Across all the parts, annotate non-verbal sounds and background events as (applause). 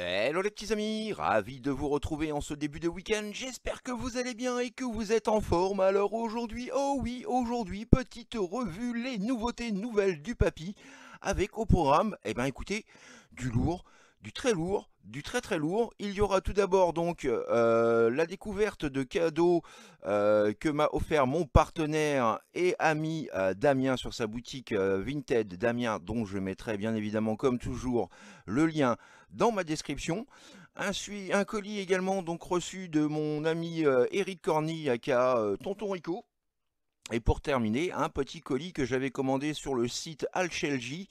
Hello les petits amis, ravi de vous retrouver en ce début de week-end, j'espère que vous allez bien et que vous êtes en forme. Alors aujourd'hui, oh oui, aujourd'hui, petite revue, les nouveautés nouvelles du papy, avec au programme, eh ben écoutez, du lourd, du très lourd, du très très lourd. Il y aura tout d'abord donc euh, la découverte de cadeaux euh, que m'a offert mon partenaire et ami euh, Damien sur sa boutique Vinted Damien, dont je mettrai bien évidemment comme toujours le lien dans ma description. Un, un colis également donc reçu de mon ami Eric Corny aka Tonton Rico. Et pour terminer, un petit colis que j'avais commandé sur le site Alchelji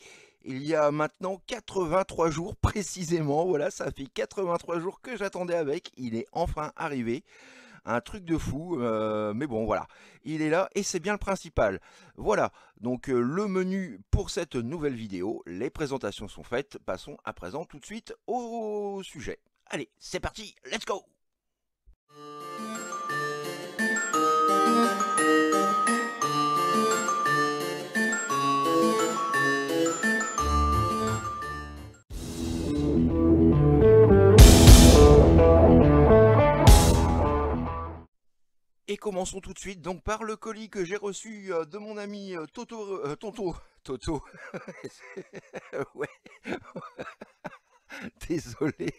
il y a maintenant 83 jours (laughs) précisément. Voilà, ça fait 83 jours que j'attendais avec. Il est enfin arrivé. Un truc de fou, euh, mais bon voilà, il est là et c'est bien le principal. Voilà, donc euh, le menu pour cette nouvelle vidéo, les présentations sont faites, passons à présent tout de suite au sujet. Allez, c'est parti, let's go Et commençons tout de suite donc par le colis que j'ai reçu euh, de mon ami euh, Toto, euh, Tonto, (laughs) Toto, (laughs) ouais, (laughs) désolé,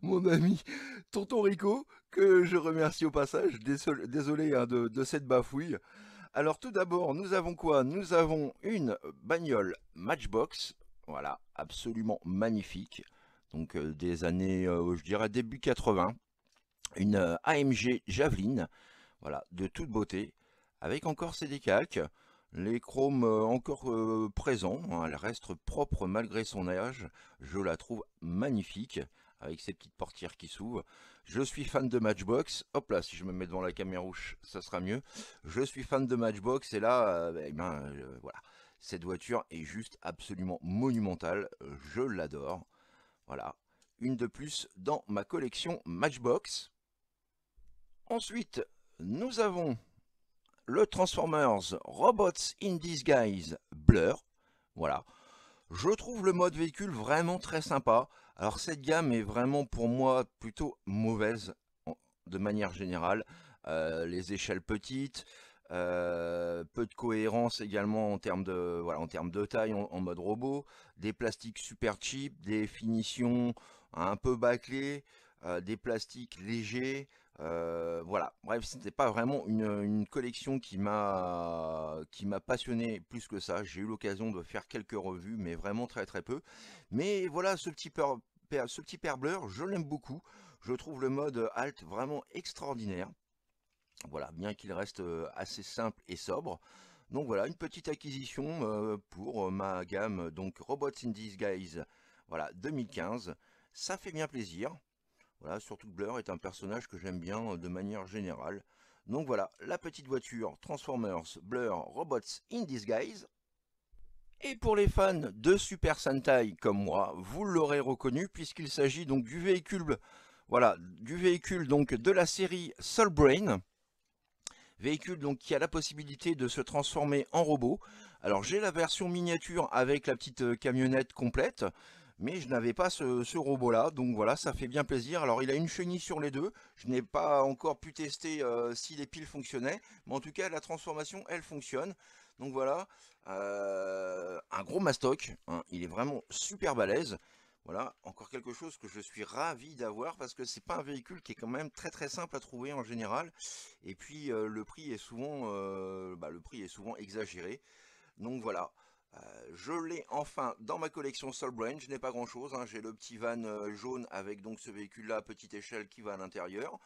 mon ami Tonton Rico, que je remercie au passage, désolé, hein, de, cette bafouille. Alors tout d'abord, nous avons quoi? Nous avons une bagnole Matchbox, voilà, absolument magnifique, donc des années, je dirais début 80, une euh, AMG Javelin, voilà, de toute beauté, avec encore ses décalques, les chromes euh, encore euh, présents, hein, elle reste propre malgré son âge, je la trouve magnifique, avec ses petites portières qui s'ouvrent. Je suis fan de Matchbox, hop là, si je me mets devant la caméra rouge, ça sera mieux. Je suis fan de Matchbox, et là, eh ben, cette voiture est juste absolument monumentale, je l'adore. Voilà, une de plus dans ma collection Matchbox. Ensuite, nous avons le Transformers Robots in Disguise Blur. Voilà. Je trouve le mode véhicule vraiment très sympa. Alors cette gamme est vraiment pour moi plutôt mauvaise de manière générale. Euh, les échelles petites, euh, peu de cohérence également en termes de, voilà, en termes de taille en, mode robot, des plastiques super cheap, des finitions un peu bâclées, euh, des plastiques légers, euh, voilà, bref, c'était pas vraiment une, collection qui m'a qui m'a passionné plus que ça. J'ai eu l'occasion de faire quelques revues, mais vraiment très très peu. Mais voilà, ce petit père, ce petit je l'aime beaucoup. Je trouve le mode alt vraiment extraordinaire. Voilà, bien qu'il reste euh, assez simple et sobre. Donc voilà, une petite acquisition euh, pour ma gamme donc Robots in Disguise, voilà 2015. Ça fait bien plaisir. Voilà, surtout Blur est un personnage que j'aime bien euh, de manière générale. Donc voilà, la petite voiture Transformers Blur Robots in Disguise. Et pour les fans de Super Sentai comme moi, vous l'aurez reconnu puisqu'il s'agit donc du véhicule, voilà, du véhicule donc de la série Soul Brain. Véhicule donc qui a la possibilité de se transformer en robot. Alors j'ai la version miniature avec la petite euh, camionnette complète mais je n'avais pas ce, robot là donc voilà ça fait bien plaisir. Alors il a une chenille sur les deux. Je n'ai pas encore pu tester euh, si les piles fonctionnaient mais en tout cas la transformation elle fonctionne. Donc voilà euh, un gros mastoc hein. il est vraiment super balèze. Voilà encore quelque chose que je suis ravi d'avoir parce que c'est pas un véhicule qui est quand même très très simple à trouver en général. Et puis euh, le prix est souvent bah, le prix est souvent exagéré. Donc voilà euh, je l'ai enfin dans ma collection Soulbrain, je n'ai pas grand chose, hein. j'ai le petit van euh, jaune avec donc ce véhicule là, petite échelle qui va à l'intérieur.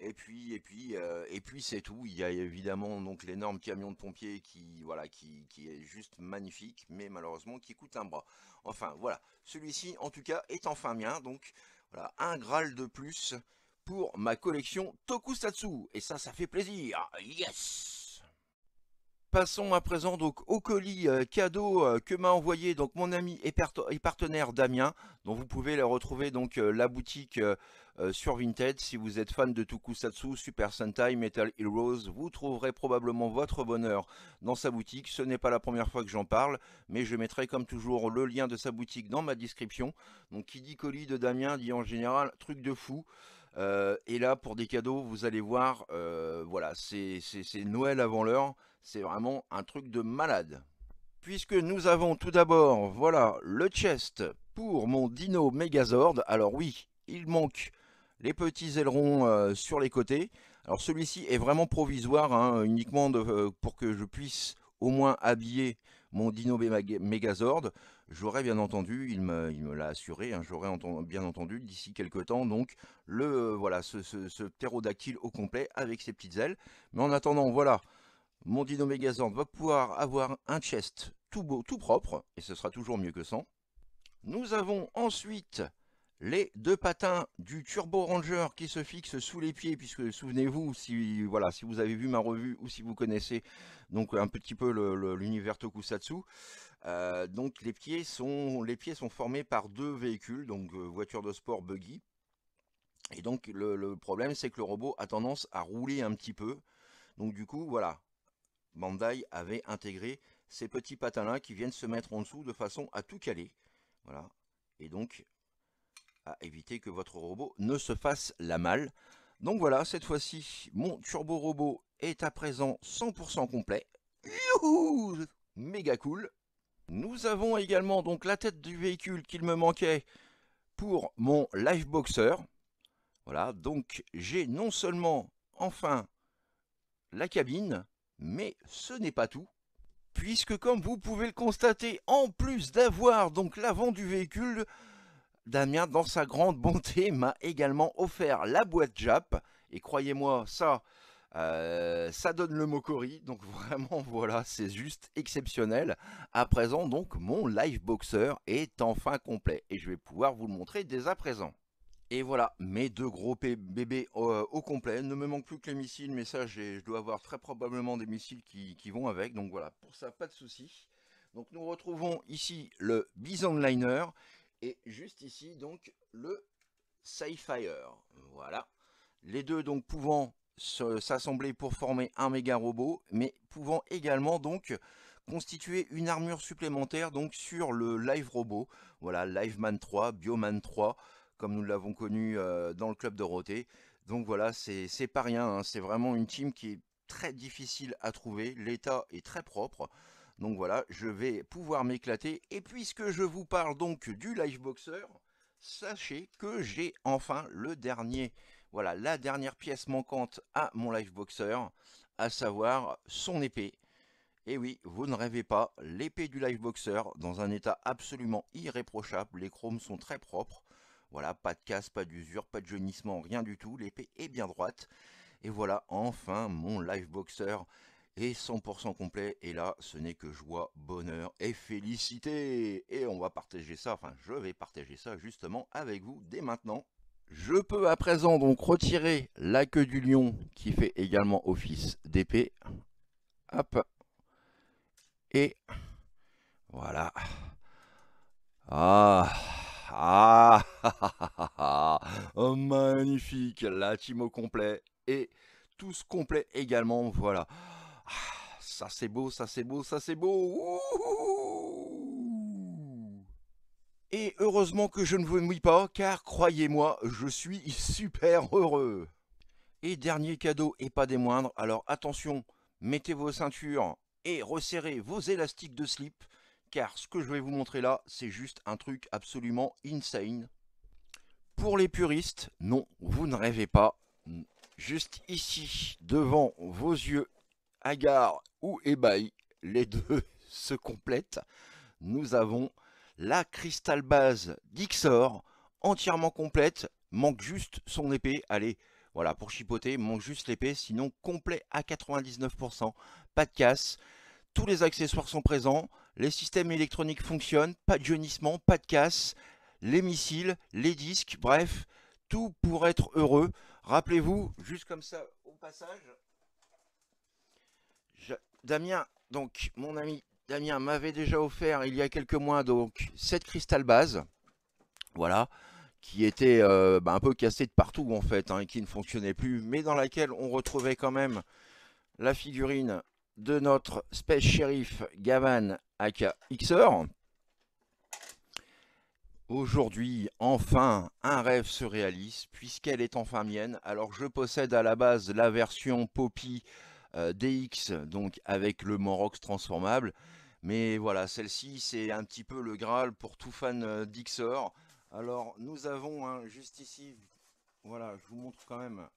Et puis, et puis, euh, et puis c'est tout. Il y a évidemment donc l'énorme camion de pompiers qui, voilà, qui, qui, est juste magnifique, mais malheureusement qui coûte un bras. Enfin, voilà. Celui-ci, en tout cas, est enfin mien. Donc, voilà, un Graal de plus pour ma collection Tokusatsu. Et ça, ça fait plaisir. Yes Passons à présent donc au colis euh, cadeau euh, que m'a envoyé donc mon ami et, partenaire Damien, dont vous pouvez le retrouver donc euh, la boutique sur Vinted. Si vous êtes fan de Tokusatsu, Super Sentai, Metal Heroes, vous trouverez probablement votre bonheur dans sa boutique. Ce n'est pas la première fois que j'en parle, mais je mettrai comme toujours le lien de sa boutique dans ma description. Donc qui dit colis de Damien dit en général truc de fou. et là pour des cadeaux, vous allez voir, voilà, c'est Noël avant l'heure. C'est vraiment un truc de malade. Puisque nous avons tout d'abord, voilà, le chest pour mon Dino Megazord. Alors oui, il manque les petits ailerons euh, sur les côtés. Alors celui-ci est vraiment provisoire, hein, uniquement euh, pour que je puisse au moins habiller mon Dino Megazord. J'aurais bien entendu, il me, l'a assuré, hein, j'aurais bien entendu d'ici quelques temps, donc le euh, voilà ce, ce ptérodactyle au complet avec ses petites ailes. Mais en attendant, voilà, mon Dino Megazord va pouvoir avoir un chest tout beau, tout propre, et ce sera toujours mieux que sans. Nous avons ensuite les deux patins du Turbo Ranger qui se fixent sous les pieds, puisque souvenez-vous, si, voilà, si vous avez vu ma revue ou si vous connaissez donc un petit peu l'univers Tokusatsu, euh, donc les pieds, sont, formés par deux véhicules, donc euh, voiture de sport buggy. Et donc le problème c'est que le robot a tendance à rouler un petit peu. Donc du coup, voilà, Bandai avait intégré ces petits patins-là qui viennent se mettre en dessous de façon à tout caler. Voilà. Et donc, à éviter que votre robot ne se fasse la malle. Donc voilà, cette fois-ci, mon turbo robot est à présent 100% complet. Youhou Méga cool. Nous avons également donc la tête du véhicule qu'il me manquait pour mon Liveboxer. Voilà, donc j'ai non seulement enfin la cabine, mais ce n'est pas tout, puisque comme vous pouvez le constater, en plus d'avoir donc l'avant du véhicule, Damien, dans sa grande bonté, (laughs) m'a également offert la boîte Jap. Et croyez-moi, ça, euh, ça donne le Mokori. Donc (laughs) vraiment, voilà, c'est juste exceptionnel. À présent, donc, mon Live Boxer est enfin complet. Et je vais pouvoir vous le montrer dès à présent. Et voilà, mes deux gros bébés euh, au, complet. Ne me manque plus que les missiles, mais ça, je dois avoir très probablement des missiles qui, vont avec. Donc voilà, pour ça, pas de souci. Donc nous retrouvons ici le Bison Liner et juste ici, donc, le Sci-Fire. Voilà. Les deux, donc, pouvant s'assembler pour former un méga robot, mais pouvant également, donc, constituer une armure supplémentaire, donc, sur le Live Robot. Voilà, Live Man 3, Bioman 3, comme nous l'avons connu euh, dans le club Dorothée. Donc voilà, c'est pas rien, hein. c'est vraiment une team qui est très difficile à trouver, l'état est très propre. Donc voilà, je vais pouvoir m'éclater. Et puisque je vous parle donc du Liveboxer, sachez que j'ai enfin le dernier, voilà, la dernière pièce manquante à mon Liveboxer, à savoir son épée. Et oui, vous ne rêvez pas, l'épée du Liveboxer, dans un état absolument irréprochable, les chromes sont très propres. Voilà, pas de casse, pas d'usure, pas de jaunissement, rien du tout. L'épée est bien droite. Et voilà, enfin, mon live boxer est 100% complet. Et là, ce n'est que joie, bonheur et félicité. Et on va partager ça, enfin, je vais partager ça justement avec vous dès maintenant. Je peux à présent donc retirer la queue du lion qui fait également office d'épée. Hop. Et voilà. Ah ah, (laughs) oh, magnifique, la team complet et tous complets également, voilà. Ah, ça c'est beau, ça c'est beau, ça c'est beau. et heureusement que je ne vous mouille pas, car croyez-moi, je suis super heureux. Et dernier cadeau, et pas des moindres, alors attention, mettez vos ceintures et resserrez vos élastiques de slip, car ce que je vais vous montrer là, c'est juste un truc absolument insane. Pour les puristes, non, vous ne rêvez pas. Juste ici, devant vos yeux hagards ou ébahis, les deux (laughs) se complètent. Nous avons la cristal base d'Ixor, entièrement complète, manque juste son épée. Allez, voilà, pour chipoter, manque juste l'épée, sinon complet à 99%, pas de casse. Tous les accessoires sont présents, les systèmes électroniques fonctionnent, pas de jaunissement, pas de casse, les missiles, les disques, bref, tout pour être heureux. Rappelez-vous, juste comme ça au passage, Damien, donc mon ami Damien m'avait déjà offert il y a quelques mois donc cette cristal base, voilà, qui était euh, bah, un peu cassée de partout en fait, hein, qui ne fonctionnait plus, mais dans laquelle on retrouvait quand même la figurine de notre Space Sheriff Gavan aka Xer. Aujourd'hui, enfin, un rêve se réalise, puisqu'elle est enfin mienne. Alors, je possède à la base la version Poppy euh, DX, donc avec le Morox transformable. Mais voilà, celle-ci, c'est un petit peu le Graal pour tout fan euh. Alors, nous avons hein, juste ici, voilà, je vous montre quand même,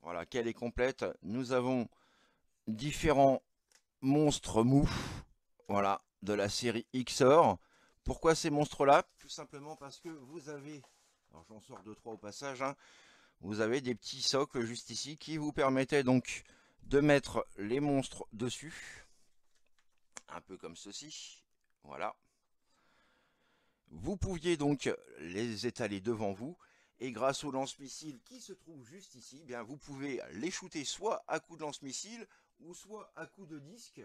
voilà, qu'elle est complète. Nous avons différents monstres mous, voilà, de la série Xor. Pourquoi ces monstres-là? Tout simplement parce que vous avez, alors j'en sors deux trois au passage, hein, vous avez des petits socles juste ici qui vous permettaient donc de mettre les monstres dessus un peu comme ceci. Voilà. Vous pouviez donc les étaler devant vous et grâce au lance-missile qui se trouve juste ici, eh bien vous pouvez les shooter soit à coup de lance-missile ou soit à coup de disque,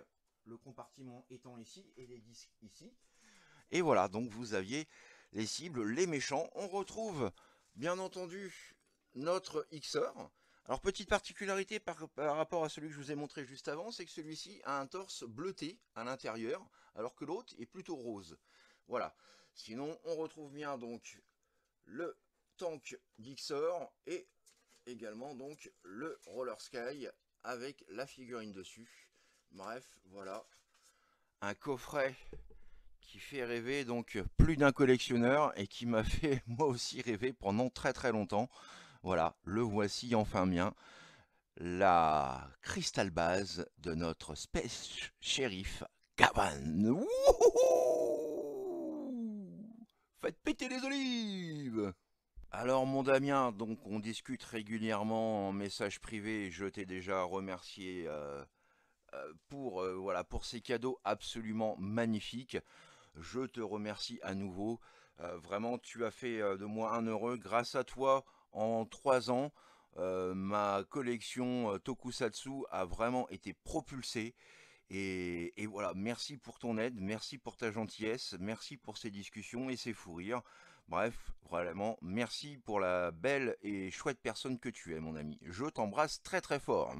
le compartiment étant ici et les disques ici. Et voilà, donc vous aviez les cibles, les méchants. On retrouve bien entendu notre XOR alors petite particularité par, rapport à celui que je vous ai montré juste avant, c'est que celui-ci a un torse bleuté à l'intérieur, alors que l'autre est plutôt rose. Voilà. Sinon, on retrouve bien donc le tank d'Ixor et également donc le Roller Sky avec la figurine dessus. Bref, voilà. Un coffret qui fait rêver donc plus d'un collectionneur et qui m'a (laughs) fait moi aussi rêver pendant très très longtemps. Voilà, le voici enfin mien. La cristal base de notre Space Sheriff Gavan. Faites péter les olives alors mon Damien, donc on discute régulièrement en message privé, je t'ai déjà remercié euh, pour, euh, voilà, pour ces cadeaux absolument magnifiques. Je te remercie à nouveau. vraiment, tu as fait de moi un heureux. Grâce à toi, en trois ans, euh, ma collection euh, Tokusatsu a vraiment été propulsée. Et, voilà, merci pour ton aide, merci pour ta gentillesse, merci pour ces discussions et ces fous rires. Bref, vraiment, merci pour la belle et chouette personne que tu es, mon ami. Je t'embrasse très très fort.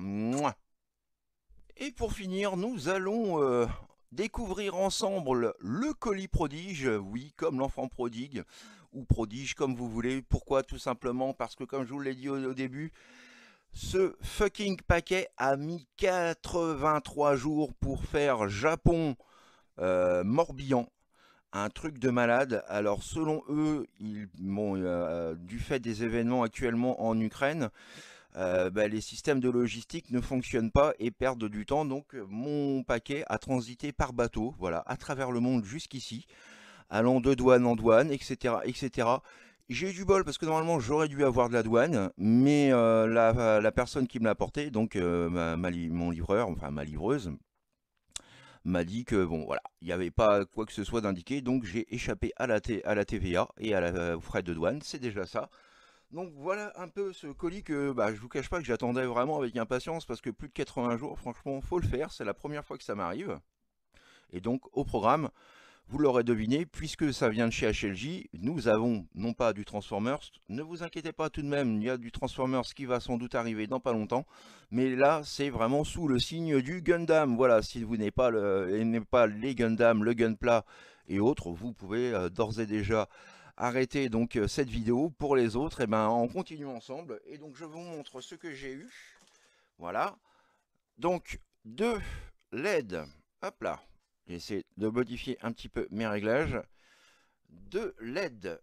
Et pour finir, nous allons euh, découvrir ensemble le colis prodige, oui, comme l'enfant prodigue ou prodige, comme vous voulez. Pourquoi? Tout simplement parce que, comme je vous l'ai dit au, début, ce fucking paquet a mis 83 jours pour faire Japon euh, Morbihan. Un truc de malade. Alors selon eux, euh, du fait des événements actuellement en Ukraine, euh, bah, les systèmes de logistique ne fonctionnent pas et perdent du temps. Donc mon paquet a transité par bateau, voilà, à travers le monde jusqu'ici allant de douane en douane, etc. etc. J'ai eu du bol parce que normalement j'aurais dû avoir de la douane, mais euh, la, personne qui me l'a apporté, donc euh, mon livreur, enfin ma livreuse, m'a dit que bon voilà, il n'y avait pas quoi que ce soit d'indiqué, donc j'ai échappé à la, à la TVA et à la, euh, aux frais de douane, c'est déjà ça. Donc voilà un peu ce colis que bah, je vous cache pas que j'attendais vraiment avec impatience parce que plus de 80 jours, franchement, faut le faire, c'est la première fois que ça m'arrive. Et donc au programme, vous l'aurez deviné, puisque ça vient de chez HLJ, nous avons non pas du Transformers, ne vous inquiétez pas tout de même, il y a du Transformers qui va sans doute arriver dans pas longtemps, mais là c'est vraiment sous le signe du Gundam. Voilà, si vous n'aimez pas, le, pas les Gundam, le Gunpla et autres, vous pouvez euh, d'ores et déjà arrêter donc euh, cette vidéo. Pour les autres, et ben, on continue ensemble, et donc je vous montre ce que j'ai eu. Voilà, donc deux LED, hop là, J'essaie de modifier un petit peu mes réglages. Deux LED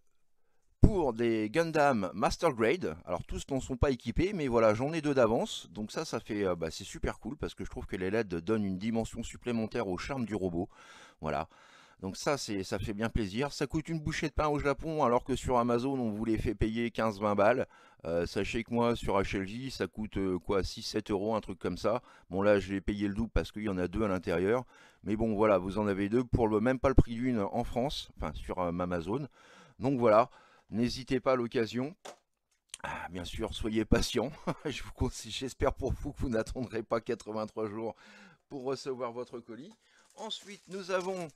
pour des Gundam Master Grade. Alors tous n'en sont pas équipés, mais voilà, j'en ai deux d'avance. Donc ça, ça fait, euh, bah, c'est super cool parce que je trouve que les LED donnent une dimension supplémentaire au charme du robot. Voilà. Donc ça, ça fait bien plaisir. Ça coûte une bouchée de pain au Japon, alors que sur Amazon, on vous les fait payer 15-20 balles. Euh, sachez que moi, sur HLJ, ça coûte euh, quoi 6-7 euros, un truc comme ça. Bon là, je l'ai payé le double parce qu'il y en a deux à l'intérieur. Mais bon, voilà, vous en avez deux pour le même pas le prix d'une en France, enfin sur euh, Amazon. Donc voilà, n'hésitez pas à l'occasion. Ah, bien sûr, soyez patient. (laughs) J'espère pour vous que vous n'attendrez pas 83 jours pour recevoir votre colis. Ensuite, nous avons,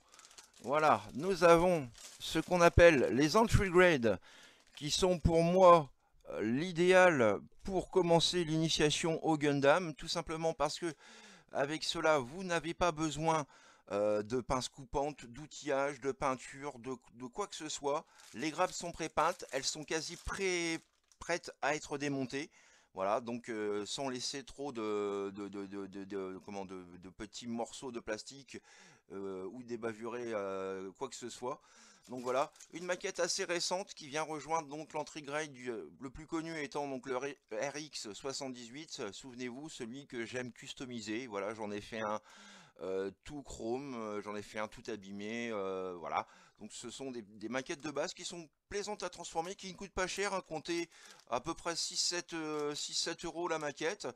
voilà, nous avons ce qu'on appelle les entry grade, qui sont pour moi euh, l'idéal pour commencer l'initiation au Gundam, tout simplement parce que avec cela, vous n'avez pas besoin euh, de pinces coupantes, d'outillage, de peinture, de, quoi que ce soit. Les grappes sont pré-peintes, elles sont quasi prêtes à être démontées. Voilà, donc euh, sans laisser trop de, petits morceaux de plastique euh, ou débavurer quoi que ce soit. Donc voilà, une maquette assez récente qui vient rejoindre donc l'entrée grade le plus connu étant donc le RX78. Souvenez-vous, celui que j'aime customiser. Voilà, j'en ai fait un euh, tout chrome, euh, j'en ai fait un tout abîmé, euh, voilà. Donc ce sont des, maquettes de base qui sont plaisantes à transformer, qui ne coûtent pas cher, hein, compter à peu près 6-7 euros la maquette.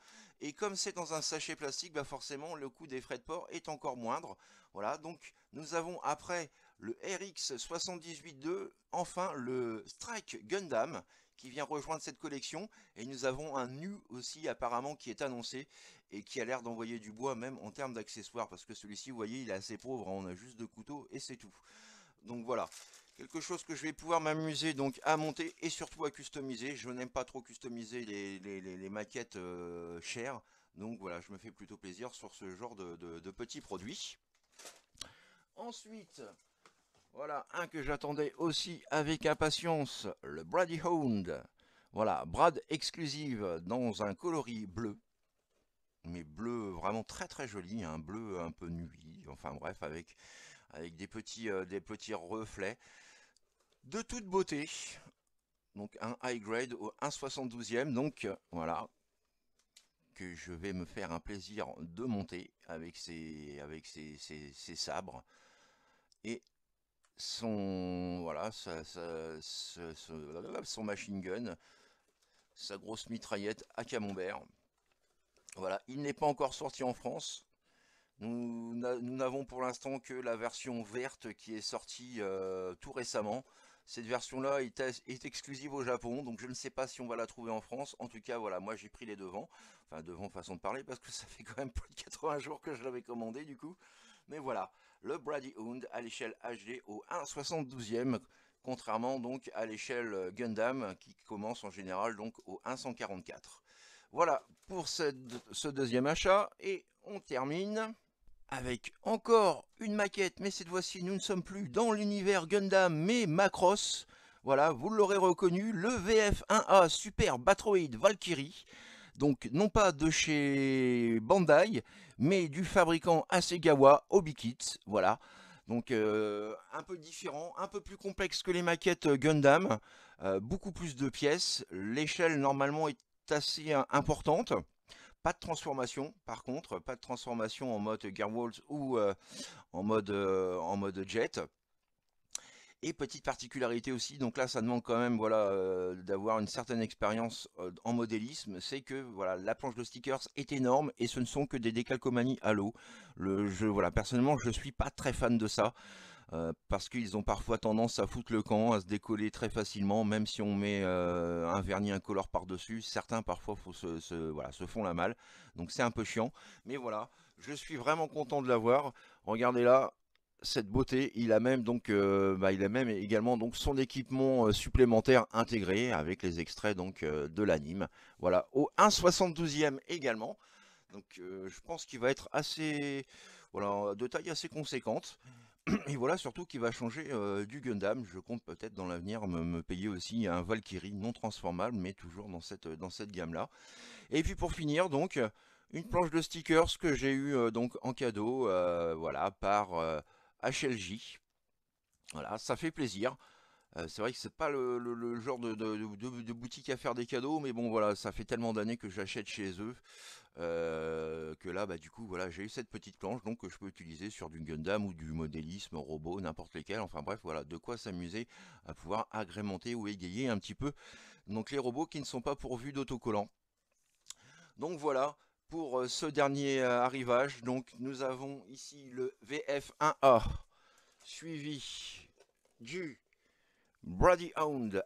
Et comme c'est dans un sachet plastique, bah forcément le coût des frais de port est encore moindre. Voilà, donc nous avons après le RX78-2, enfin le Strike Gundam, qui vient rejoindre cette collection. Et nous avons un nu aussi apparemment qui est annoncé et qui a l'air d'envoyer du bois même en termes d'accessoires. Parce que celui-ci, vous voyez, il est assez pauvre, hein. on a juste deux couteaux et c'est tout. Donc voilà, quelque chose que je vais pouvoir m'amuser donc à monter et surtout à customiser. Je n'aime pas trop customiser les, maquettes euh, chères. Donc voilà, je me fais plutôt plaisir sur ce genre de, de petits produits. Ensuite, voilà, un que j'attendais aussi avec impatience, le Brady Hound. Voilà, Brad exclusive dans un coloris bleu. Mais bleu vraiment très très joli, un bleu un peu nuit, enfin bref, avec, avec des, petits, euh, des petits reflets de toute beauté. Donc un high grade au 1,72e, donc voilà, que je vais me faire un plaisir de monter avec ces, ces sabres. Et son voilà son machine gun, sa grosse mitraillette à camembert. Voilà, il n'est pas encore sorti en France. Nous n'avons pour l'instant que la version verte qui est sortie euh, tout récemment. Cette version-là est, exclusive au Japon, donc je ne sais pas si on va la trouver en France. En tout cas, voilà, moi j'ai pris les devants. Enfin, devant façon de parler, parce que ça fait quand même plus de 80 jours que je l'avais commandé, du coup. Mais voilà, le Brady Hound à l'échelle HD au 1,72e, contrairement donc à l'échelle Gundam qui commence en général donc au 1,144. Voilà pour ce deuxième achat, et on termine avec encore une maquette, mais cette fois-ci nous ne sommes plus dans l'univers Gundam, mais Macross. Voilà, vous l'aurez reconnu, le VF1A Super Batroid Valkyrie donc non pas de chez Bandai, mais du fabricant Asegawa Obikit, voilà. Donc euh, un peu différent, un peu plus complexe que les maquettes Gundam, euh, beaucoup plus de pièces, l'échelle normalement est assez importante. Pas de transformation, par contre, pas de transformation en mode Gearwolves ou euh, en, mode, en mode jet. Et petite particularité aussi, donc là ça demande quand même voilà euh, d'avoir une certaine expérience euh, en modélisme, c'est que voilà la planche de stickers est énorme et ce ne sont que des décalcomanies à l'eau. Le jeu voilà personnellement je suis pas très fan de ça. Euh, parce qu'ils ont parfois tendance à foutre le camp, à se décoller très facilement, même si on met un vernis incolore par-dessus. Certains parfois se, voilà, se font la malle, donc c'est un peu chiant. Mais voilà, je suis vraiment content de l'avoir. Regardez là, cette beauté, il a même donc, euh, bah, il a même également donc son équipement euh, supplémentaire intégré avec les extraits donc euh, de l'anime. Voilà, au 1,72e également. Donc je pense qu'il va être assez, voilà, de taille assez conséquente. Et voilà surtout qu'il va changer du Gundam. Je compte peut-être dans l'avenir me, payer aussi un Valkyrie non transformable, mais toujours dans cette, gamme-là. Et puis pour finir donc une planche de stickers que j'ai eu donc en cadeau, voilà par HLJ. Voilà, ça fait plaisir. Euh, c'est vrai que c'est pas le, genre de, boutique à faire des cadeaux, mais bon voilà, ça fait tellement d'années que j'achète chez eux euh, que là, bah du coup, voilà, j'ai eu cette petite planche donc que je peux utiliser sur du Gundam ou du modélisme robot, n'importe lesquels. Enfin bref, voilà, de quoi s'amuser à pouvoir agrémenter ou égayer un petit peu donc les robots qui ne sont pas pourvus d'autocollants. Donc voilà, pour euh, ce dernier arrivage. Donc nous avons ici le VF1A suivi du Brady Hound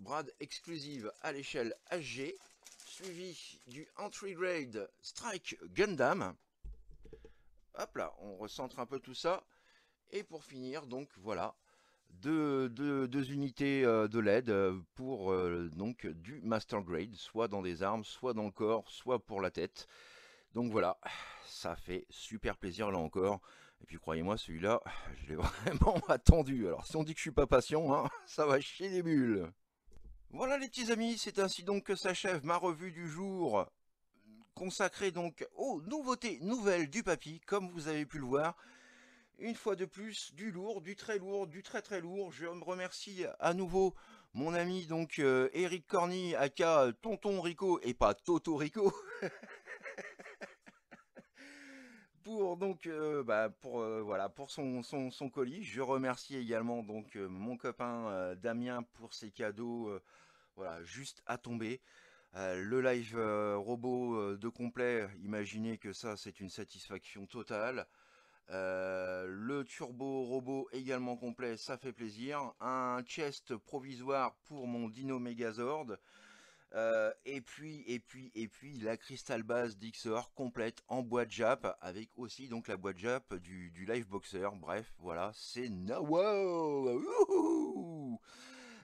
Brad exclusive à l'échelle HG suivi du Entry Grade Strike Gundam hop là, on recentre un peu tout ça. Et pour finir, donc voilà, deux, unités euh, de LED euh, pour euh, donc du Master Grade, soit dans des armes, soit dans le corps, soit pour la tête. Donc voilà, ça fait super plaisir là encore. Et puis croyez-moi, celui-là, (sighs) je l'ai (laughs) vraiment attendu. Alors si on dit que je suis pas patient, hein, (laughs) ça va chier des bulles. Voilà les petits amis, c'est ainsi donc que s'achève ma revue du jour consacrée donc aux nouveautés nouvelles du papy, comme vous avez pu le voir. Une fois de plus, du lourd, du très lourd, du très très lourd. Je me remercie à nouveau mon ami donc euh, Eric Corny, aka Tonton Rico, et pas Toto Rico. (laughs) pour donc euh, bah, pour euh, voilà pour son, son, colis. Je remercie également donc mon copain Damien pour ses cadeaux. voilà, juste à tomber. le live robot de complet, imaginez que ça c'est une satisfaction totale. Euh, le turbo robot également complet, ça fait plaisir. Un chest provisoire pour mon Dino Megazord. Euh, et puis, et puis, et puis la Crystal Base d'Ixor complète en boîte Jap avec aussi donc la boîte Jap du, du Live Boxer. Bref, voilà, c'est wow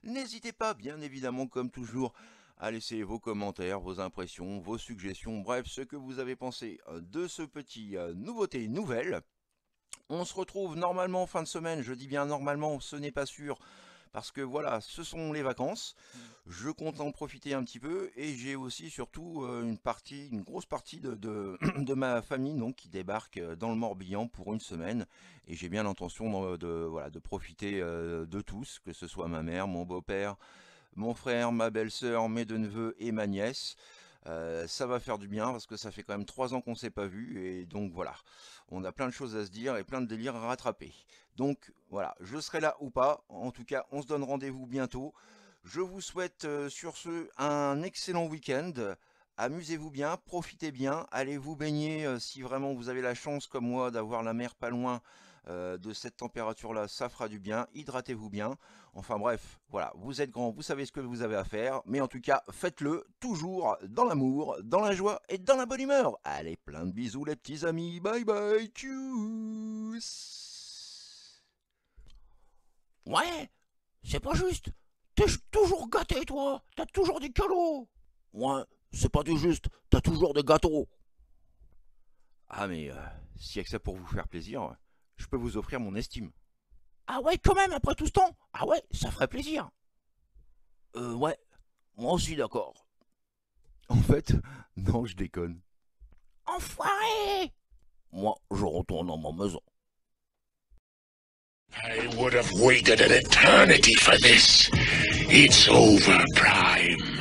N'hésitez pas, bien évidemment, comme toujours, à laisser vos commentaires, vos impressions, vos suggestions, bref, ce que vous avez pensé de ce petit euh, nouveauté nouvelle. On se retrouve normalement fin de semaine, je dis bien normalement, ce n'est pas sûr, parce que voilà, ce sont les vacances. Mm. Je compte en profiter un petit peu et j'ai aussi surtout euh, une partie, une grosse partie de, de, (clears throat) ma famille donc, qui débarque euh, dans le Morbihan pour une semaine et j'ai bien l'intention de, voilà, de profiter euh, de tous, que ce soit ma mère, mon beau-père, mon frère, ma belle-sœur, mes deux neveux et ma nièce. Ça va faire du bien parce que ça fait quand même trois ans qu'on s'est pas vu et donc voilà on a plein de choses à se dire et plein de délires à rattraper. Donc voilà, je serai là ou pas. En tout cas, on se donne rendez-vous bientôt. Je vous souhaite euh, sur ce un excellent week-end. Amusez-vous bien, profitez bien, allez vous baigner euh, si vraiment vous avez la chance comme moi d'avoir la mer pas loin. Euh, de cette température-là, ça fera du bien. Hydratez-vous bien. Enfin bref, voilà, vous êtes grand, vous savez ce que vous avez à faire. Mais en tout cas, faites-le toujours dans l'amour, dans la joie et dans la bonne humeur. Allez, plein de bisous les petits amis. Bye bye. Tchuss. Ouais, c'est pas juste. T'es toujours gâté, toi. T'as toujours des calots. Ouais, c'est pas du juste. T'as toujours des gâteaux. Ah mais euh, si y que ça pour vous faire plaisir, je peux vous offrir mon estime. Ah ouais, quand même, après tout ce temps Ah ouais, ça ferait plaisir. Euh, ouais, moi aussi d'accord. En fait, (laughs) non, je déconne. Enfoiré Moi, je retourne dans ma maison. I would have waited an eternity for this. It's over, Prime.